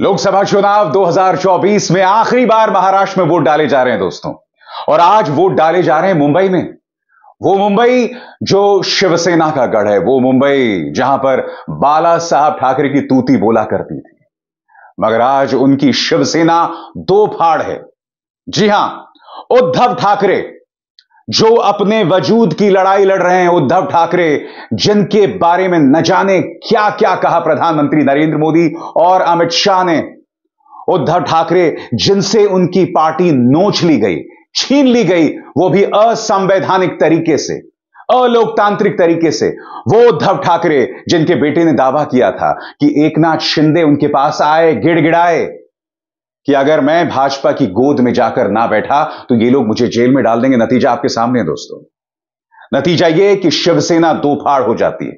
लोकसभा चुनाव 2024 में आखिरी बार महाराष्ट्र में वोट डाले जा रहे हैं दोस्तों। और आज वोट डाले जा रहे हैं मुंबई में। वो मुंबई जो शिवसेना का गढ़ है, वो मुंबई जहाँ पर बाला साहब ठाकरे की तूती बोला करती थी। मगर आज उनकी शिवसेना दो फाड़ है। जी हाँ, उद्धव ठाकरे जो अपने वजूद की लड़ाई लड़ रहे हैं, उद्धव ठाकरे, जिनके बारे में न जाने क्या क्या कहा प्रधानमंत्री नरेंद्र मोदी और अमित शाह ने। उद्धव ठाकरे, जिनसे उनकी पार्टी नोच ली गई, छीन ली गई, वो भी असंवैधानिक तरीके से, अलोकतांत्रिक तरीके से। वो उद्धव ठाकरे, जिनके बेटे ने दावा किया था कि एकनाथ शिंदे उनके पास आए, गिड़गिड़ाए कि अगर मैं भाजपा की गोद में जाकर ना बैठा तो ये लोग मुझे जेल में डाल देंगे। नतीजा आपके सामने है दोस्तों। नतीजा यह कि शिवसेना दो फाड़ हो जाती है।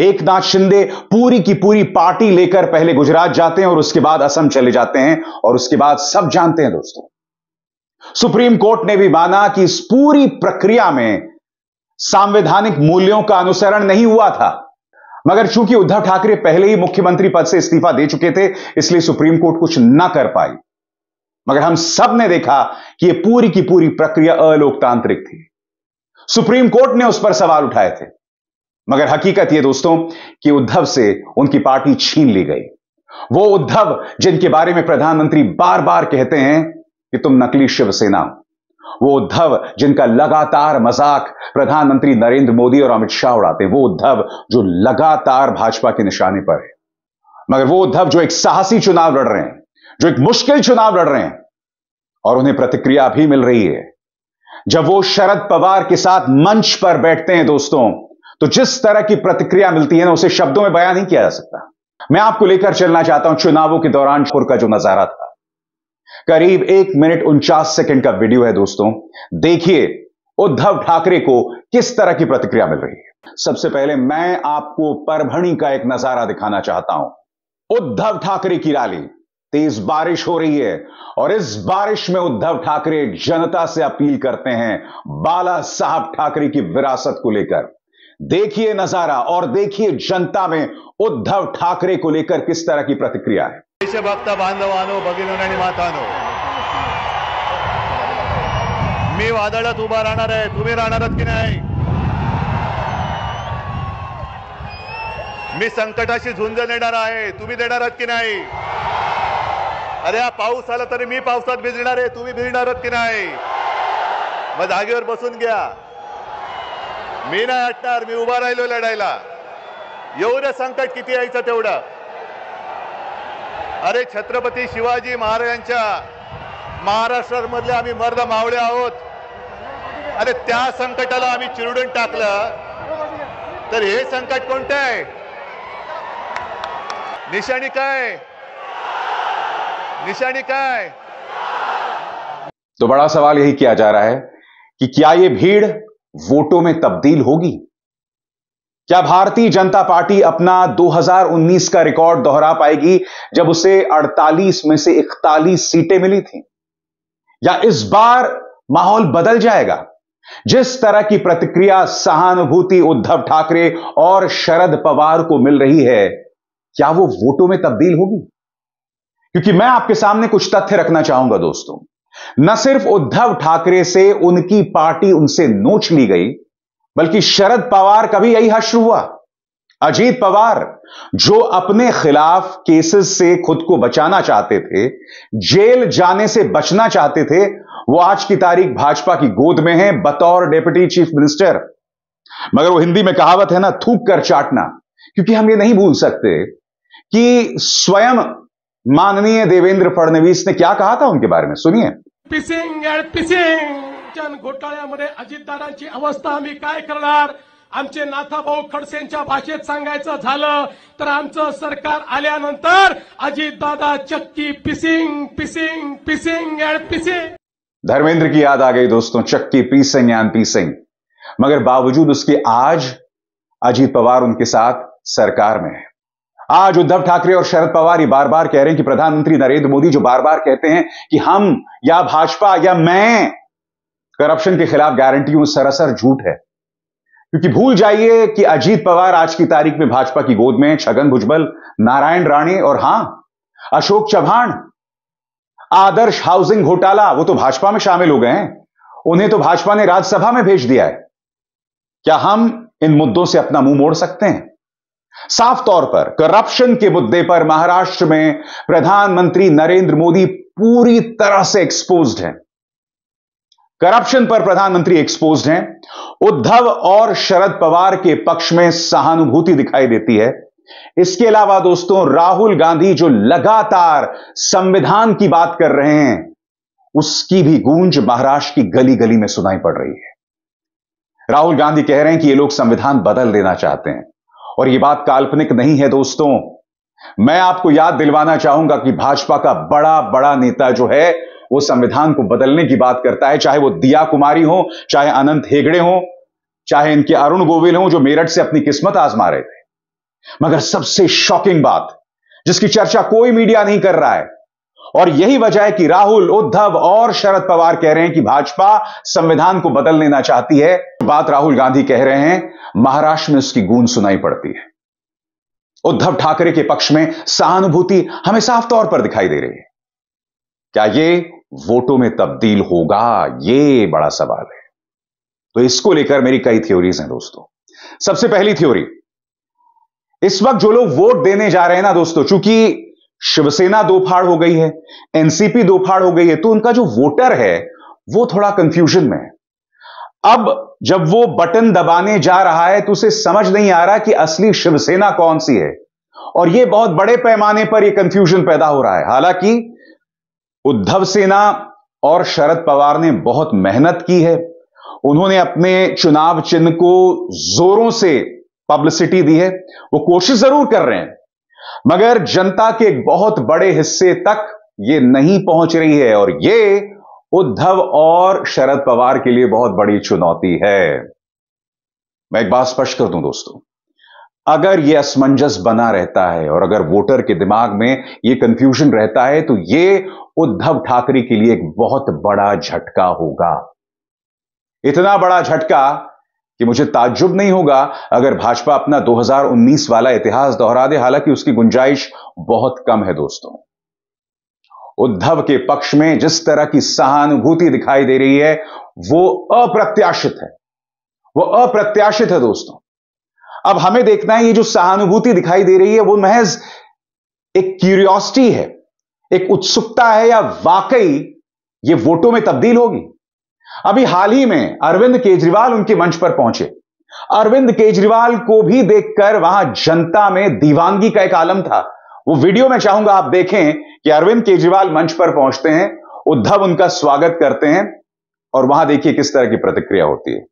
एक नाथ शिंदे पूरी की पूरी पार्टी लेकर पहले गुजरात जाते हैं और उसके बाद असम चले जाते हैं और उसके बाद सब जानते हैं दोस्तों। सुप्रीम कोर्ट ने भी माना कि इस पूरी प्रक्रिया में संवैधानिक मूल्यों का अनुसरण नहीं हुआ था। मगर चूँकि उद्धव ठाकरे पहले ही मुख्यमंत्री पद से इस्तीफा दे चुके थे, इसलिए सुप्रीम कोर्ट कुछ ना कर पाई। मगर हम सबने देखा कि यह पूरी की पूरी प्रक्रिया अलोकतांत्रिक थी। सुप्रीम कोर्ट ने उस पर सवाल उठाए थे। मगर हकीकत यह दोस्तों कि उद्धव से उनकी पार्टी छीन ली गई। वो उद्धव जिनके बारे में प्रधानमंत्री बार बार कहते हैं कि तुम नकली शिवसेना वो उद्धव जिनका लगातार मज़ाक प्रधानमंत्री नरेंद्र मोदी और अमित शाह उड़ाते, वो उद्धव जो लगातार भाजपा के निशाने पर है। मगर वो उद्धव जो एक साहसी चुनाव लड़ रहे हैं, जो एक मुश्किल चुनाव लड़ रहे हैं, और उन्हें प्रतिक्रिया भी मिल रही है। जब वो शरद पवार के साथ मंच पर बैठते हैं दोस्तों तो जिस तरह की प्रतिक्रिया मिलती है ना, उसे शब्दों में बयान नहीं किया जा सकता। मैं आपको लेकर चलना चाहता हूँ चुनावों के दौरान का जो नज़ारा था। करीब एक मिनट उनचास सेकंड का वीडियो है दोस्तों। देखिए, उद्धव ठाकरे को किस तरह की प्रतिक्रिया मिल रही है? सबसे पहले मैं आपको परभणी का एक नज़ारा दिखाना चाहता हूँ। उद्धव ठाकरे की रैली। तेज बारिश हो रही है और इस बारिश में उद्धव ठाकरे जनता से अपील करते हैं, बाला साहब ठाकरे की विरासत को लेकर। देखिए नज़ारा और देखिए जनता में उद्धव ठाकरे को लेकर किस तरह की प्रतिक्रिया है। देशभक्त बांधवानो भगिनी आणि मातानो. मी वादळात उभा राहणार आहे. तुम्ही राहणार की नाही? मी संकटाशी झुंज देणार आहे. तुम्ही देणार आहात की नाही? अरे हा पाऊस आला तरी मी पावसात भिजणार आहे. तुम्ही भिजणार आहात की नाही? मग जागेवर बसून घ्या. मी नाही हटणार. मी उभा राहिलो लढायला. एवढं संकट किती यायचं तेवढं? अरे छत्रपती शिवाजी महाराजांच्या महाराष्ट्रामधले आम्ही मर्द मावळे आहोत. अरे त्या संकटाला आम्ही चिरडून टाकलं. तर संकट आहे? निशाणी काय? निशाणी काय? तो बड़ा सवाल यही किया जा रहा है कि क्या ये भीड़ वोटों में तब्दील होगी? क्या भारतीय जनता पार्टी अपना 2019 का रिकॉर्ड दोहरा पाएगी जब उसे 48 में से 41 सीटें मिली थी? या इस बार माहौल बदल जाएगा? जिस तरह की प्रतिक्रिया सहानुभूति उद्धव ठाकरे और शरद पवार को मिल रही है, क्या वो वोटों में तब्दील होगी? क्योंकि मैं आपके सामने कुछ तथ्य रखना चाहूँगा दोस्तों। न सिर्फ़ उद्धव ठाकरे से उनकी पार्टी उनसे नोच ली गई बल्कि शरद पवार का भी यही हश्र हुआ। अजीत पवार जो अपने खिलाफ केसेस से खुद को बचाना चाहते थे, जेल जाने से बचना चाहते थे, वो आज की तारीख भाजपा की गोद में है, बतौर डेप्यूटी चीफ मिनिस्टर। मगर वो हिंदी में कहावत है ना, थूक कर चाटना। क्योंकि हम ये नहीं भूल सकते कि स्वयं माननीय देवेंद्र फडणवीस ने क्या कहा था उनके बारे में? सुनिए। Pissing pissing. नुकसान घोटाळ्यामध्ये अजितदादांची अवस्था आम्ही काय करणार? आमचे नाथाभाऊ खडसेंच्या भाषेत सांगायचं तर आमचं सरकार आल्यानंतर Ajitdada chakki pissing pissing pissing and pissing. Dharmendra की याद आ गई दोस्तों, चक्की पीसिंग एंड पीसिंग। मगर बावजूद उसके आज अजीत पवार उनके साथ सरकार में है। आज उद्धव ठाकरे और शरद पवार ये बार बार कह रहे हैं कि प्रधानमंत्री नरेंद्र मोदी जो बार बार कहते हैं कि हम या भाजपा या मैं करप्शन के खिलाफ गारंटी वो सरासर झूठ है। क्योंकि भूल जाइए कि अजीत पवार आज की तारीख में भाजपा की गोद में छगन भुजबल, नारायण राणे और हाँ, अशोक चौहान आदर्श हाउसिंग घोटाला, वो तो भाजपा में शामिल हो गए हैं। उन्हें तो भाजपा ने राज्यसभा में भेज दिया है। क्या हम इन मुद्दों से अपना मुँह मोड़ सकते हैं? साफ़ तौर पर करप्शन के मुद्दे पर महाराष्ट्र में प्रधानमंत्री नरेंद्र मोदी पूरी तरह से एक्सपोज्ड हैं। करप्शन पर प्रधानमंत्री एक्सपोज हैं। उद्धव और शरद पवार के पक्ष में सहानुभूति दिखाई देती है। इसके अलावा दोस्तों, राहुल गांधी जो लगातार संविधान की बात कर रहे हैं, उसकी भी गूंज महाराष्ट्र की गली गली में सुनाई पड़ रही है। राहुल गांधी कह रहे हैं कि ये लोग संविधान बदल देना चाहते हैं। और ये बात काल्पनिक नहीं है दोस्तों। मैं आपको याद दिलवाना चाहूँगा कि भाजपा का बड़ा बड़ा नेता जो है वो संविधान को बदलने की बात करता है, चाहे वो दिया कुमारी हो, चाहे अनंत हेगड़े हो, चाहे इनके अरुण गोविल हो, जो मेरठ से अपनी किस्मत आजमा रहे थे। मगर सबसे शॉकिंग बात, जिसकी चर्चा कोई मीडिया नहीं कर रहा है, और यही वजह है कि राहुल, उद्धव और शरद पवार कह रहे हैं कि भाजपा संविधान को बदल लेना चाहती है। बात राहुल गांधी कह रहे हैं, महाराष्ट्र में उसकी गूंज सुनाई पड़ती है। उद्धव ठाकरे के पक्ष में सहानुभूति हमें साफ़ तौर पर दिखाई दे रही है। क्या ये वोटों में तब्दील होगा, ये बड़ा सवाल है। तो इसको लेकर मेरी कई थ्योरीज हैं दोस्तों। सबसे पहली थ्योरी इस वक्त जो लोग वोट देने जा रहे हैं ना दोस्तों, चूँकि शिवसेना दो फाड़ हो गई है एनसीपी दो फाड़ हो गई है तो उनका जो वोटर है, वो थोड़ा कंफ्यूजन में है। अब जब वो बटन दबाने जा रहा है तो उसे समझ नहीं आ रहा कि असली शिवसेना कौन सी है। और ये बहुत बड़े पैमाने पर यह कंफ्यूजन पैदा हो रहा है। हालाँकि उद्धव सेना और शरद पवार ने बहुत मेहनत की है। उन्होंने अपने चुनाव चिन्ह को जोरों से पब्लिसिटी दी है। वो कोशिश ज़रूर कर रहे हैं, मगर जनता के एक बहुत बड़े हिस्से तक ये नहीं पहुँच रही है और ये उद्धव और शरद पवार के लिए बहुत बड़ी चुनौती है। मैं एक बात स्पष्ट कर दूँ दोस्तों अगर यह असमंजस बना रहता है और अगर वोटर के दिमाग में यह कंफ्यूजन रहता है तो यह उद्धव ठाकरे के लिए एक बहुत बड़ा झटका होगा। इतना बड़ा झटका कि मुझे ताज्जुब नहीं होगा अगर भाजपा अपना 2019 वाला इतिहास दोहरा दे, हालाँकि उसकी गुंजाइश बहुत कम है दोस्तों। उद्धव के पक्ष में जिस तरह की सहानुभूति दिखाई दे रही है, वो अप्रत्याशित है। वो अप्रत्याशित है दोस्तों। अब हमें देखना है, ये जो सहानुभूति दिखाई दे रही है, वो महज एक क्यूरियोसिटी है, एक उत्सुकता है या वाकई ये वोटों में तब्दील होगी? अभी हाल ही में अरविंद केजरीवाल उनके मंच पर पहुँचे। अरविंद केजरीवाल को भी देखकर वहाँ जनता में दीवानगी का एक आलम था। वो वीडियो में चाहूँगा आप देखें कि अरविंद केजरीवाल मंच पर पहुँचते हैं, उद्धव उनका स्वागत करते हैं, और वहाँ देखिए किस तरह की प्रतिक्रिया होती है।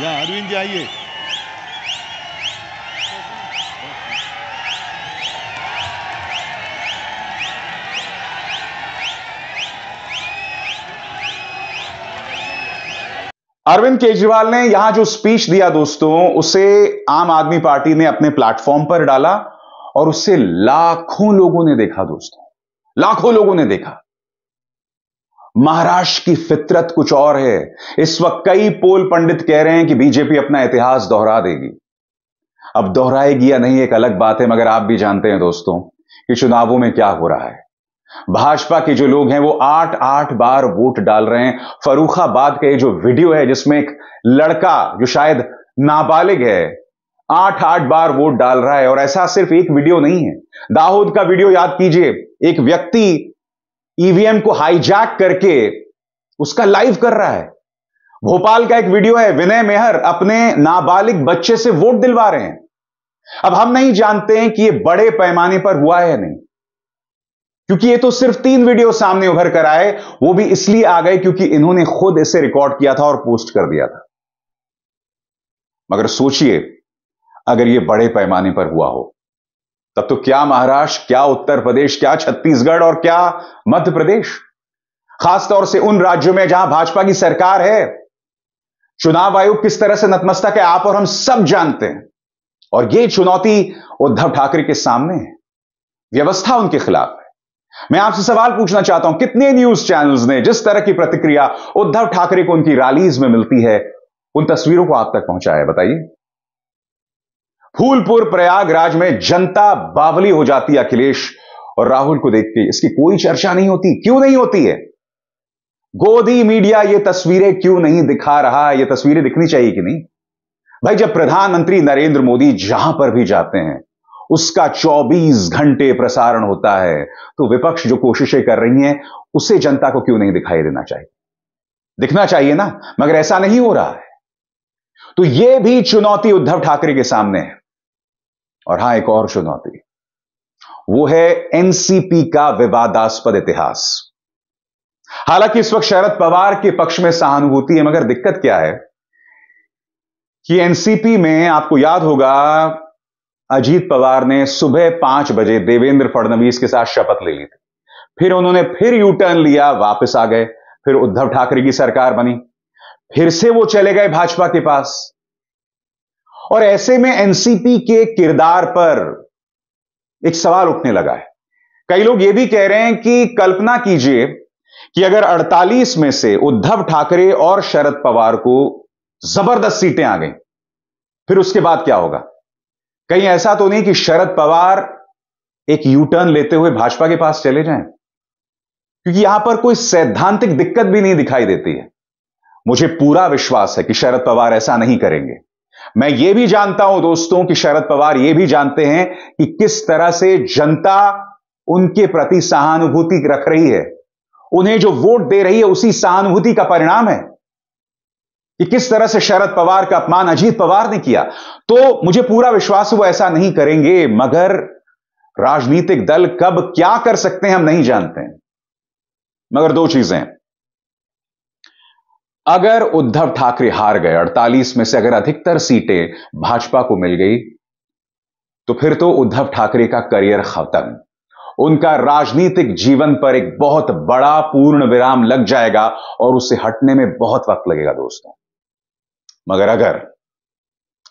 या अरविंद जी आइए अरविंद केजरीवाल ने यहाँ जो स्पीच दिया दोस्तों, उसे आम आदमी पार्टी ने अपने प्लेटफॉर्म पर डाला और उसे लाखों लोगों ने देखा दोस्तों। लाखों लोगों ने देखा। महाराष्ट्र की फितरत कुछ और है। इस वक्त कई पोल पंडित कह रहे हैं कि बीजेपी अपना इतिहास दोहरा देगी। अब दोहराएगी या नहीं एक अलग बात है, मगर आप भी जानते हैं दोस्तों कि चुनावों में क्या हो रहा है। भाजपा के जो लोग हैं, वो आठ आठ बार वोट डाल रहे हैं। फरूखाबाद का ये जो वीडियो है, जिसमें एक लड़का जो शायद नाबालिग है आठ आठ बार वोट डाल रहा है, और ऐसा सिर्फ़ एक वीडियो नहीं है। दाऊद का वीडियो याद कीजिए, एक व्यक्ति ईवीएम को हाईजैक करके उसका लाइव कर रहा है। भोपाल का एक वीडियो है, विनय मेहर अपने नाबालिग बच्चे से वोट दिलवा रहे हैं। अब हम नहीं जानते हैं कि यह बड़े पैमाने पर हुआ है नहीं। क्योंकि ये तो सिर्फ़ तीन वीडियो सामने उभर कर आए, वो भी इसलिए आ गए क्योंकि इन्होंने खुद इसे रिकॉर्ड किया था और पोस्ट कर दिया था। मगर सोचिए, अगर ये बड़े पैमाने पर हुआ हो तब तो क्या महाराष्ट्र, क्या उत्तर प्रदेश, क्या छत्तीसगढ़ और क्या मध्य प्रदेश? खासतौर से उन राज्यों में जहाँ भाजपा की सरकार है। चुनाव आयोग किस तरह से नतमस्तक है, आप और हम सब जानते हैं। और यह चुनौती उद्धव ठाकरे के सामने है। व्यवस्था उनके खिलाफ है। मैं आपसे सवाल पूछना चाहता हूँ, कितने न्यूज़ चैनल्स ने जिस तरह की प्रतिक्रिया उद्धव ठाकरे को उनकी रैलीज में मिलती है, उन तस्वीरों को आप तक पहुँचाया बताइए। फूलपुर प्रयागराज में जनता बावली हो जाती है, अखिलेश। और राहुल को देख के इसकी कोई चर्चा नहीं होती। क्यों नहीं होती है? गोदी मीडिया ये तस्वीरें क्यों नहीं दिखा रहा? ये तस्वीरें दिखनी चाहिए कि नहीं? भाई, जब प्रधानमंत्री नरेंद्र मोदी जहाँ पर भी जाते हैं, उसका 24 घंटे प्रसारण होता है तो विपक्ष जो कोशिशें कर रही हैं, उसे जनता को क्यों नहीं दिखाई देना चाहिए? दिखना चाहिए ना, मगर ऐसा नहीं हो रहा है। तो यह भी चुनौती उद्धव ठाकरे के सामने है। और हाँ, एक और चुनौती। वो है एनसीपी का विवादास्पद इतिहास। हालाँकि इस वक्त शरद पवार के पक्ष में सहानुभूति है, मगर दिक्कत क्या है कि एनसीपी में आपको याद होगा, अजीत पवार ने सुबह पाँच बजे देवेंद्र फडणवीस के साथ शपथ ले ली थी। फिर उन्होंने फिर यू टर्न लिया, वापस आ गए। फिर उद्धव ठाकरे की सरकार बनी। फिर से वो चले गए भाजपा के पास। और ऐसे में एनसीपी के किरदार पर एक सवाल उठने लगा है। कई लोग यह भी कह रहे हैं कि कल्पना कीजिए कि अगर 48 में से उद्धव ठाकरे और शरद पवार को ज़बरदस्त सीटें आ गई, फिर उसके बाद क्या होगा? कहीं ऐसा तो नहीं कि शरद पवार एक यू टर्न लेते हुए भाजपा के पास चले जाएँ। क्योंकि यहाँ पर कोई सैद्धांतिक दिक्कत भी नहीं दिखाई देती है। मुझे पूरा विश्वास है कि शरद पवार ऐसा नहीं करेंगे। मैं यह भी जानता हूँ, दोस्तों, कि शरद पवार यह भी जानते हैं कि किस तरह से जनता उनके प्रति सहानुभूति रख रही है। उन्हें जो वोट दे रही है, उसी सहानुभूति का परिणाम है कि किस तरह से शरद पवार का अपमान अजीत पवार ने किया। तो मुझे पूरा विश्वास वो ऐसा नहीं करेंगे, मगर राजनीतिक दल कब क्या कर सकते हैं हम नहीं जानते मगर दो चीज़ें अगर उद्धव ठाकरे हार गए 48 में से अगर अधिकतर सीटें भाजपा को मिल गई तो फिर तो उद्धव ठाकरे का करियर खत्म। उनका राजनीतिक जीवन पर एक बहुत बड़ा पूर्ण विराम लग जाएगा और उसे हटने में बहुत वक्त लगेगा दोस्तों। मगर अगर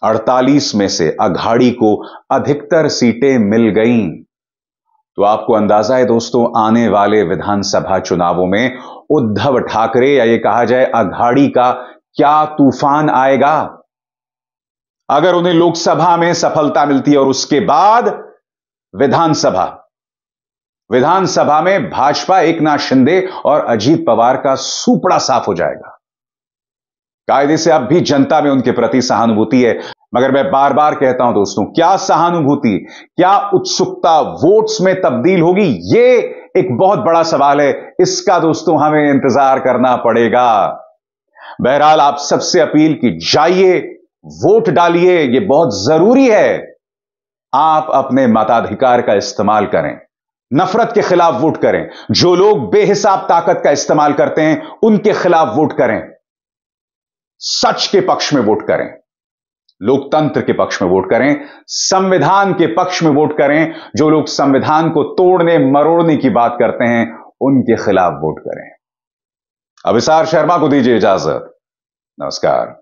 48 में से अघाड़ी को अधिकतर सीटें मिल गईं तो आपको अंदाज़ा है दोस्तों, आने वाले विधानसभा चुनावों में उद्धव ठाकरे, या ये कहा जाए अघाड़ी का क्या तूफ़ान आएगा? अगर उन्हें लोकसभा में सफलता मिलती है और उसके बाद विधानसभा। विधानसभा में भाजपा, एक नाथ शिंदे और अजीत पवार का सुपड़ा साफ़ हो जाएगा। कायदे से अब भी जनता में उनके प्रति सहानुभूति है। मगर मैं बार बार कहता हूँ दोस्तों, क्या सहानुभूति, क्या उत्सुकता वोट्स में तब्दील होगी? ये एक बहुत बड़ा सवाल है। इसका दोस्तों हमें इंतज़ार करना पड़ेगा। बहरहाल आप सबसे अपील की, जाइए, वोट डालिए, ये बहुत ज़रूरी है। आप अपने मताधिकार का इस्तेमाल करें। नफरत के खिलाफ वोट करें। जो लोग बेहिसाब ताकत का इस्तेमाल करते हैं, उनके खिलाफ वोट करें। सच के पक्ष में वोट करें। लोकतंत्र के पक्ष में वोट करें, संविधान के पक्ष में वोट करें, जो लोग संविधान को तोड़ने, मरोड़ने की बात करते हैं, उनके खिलाफ वोट करें। अभिसार शर्मा को दीजिए इजाज़त। नमस्कार।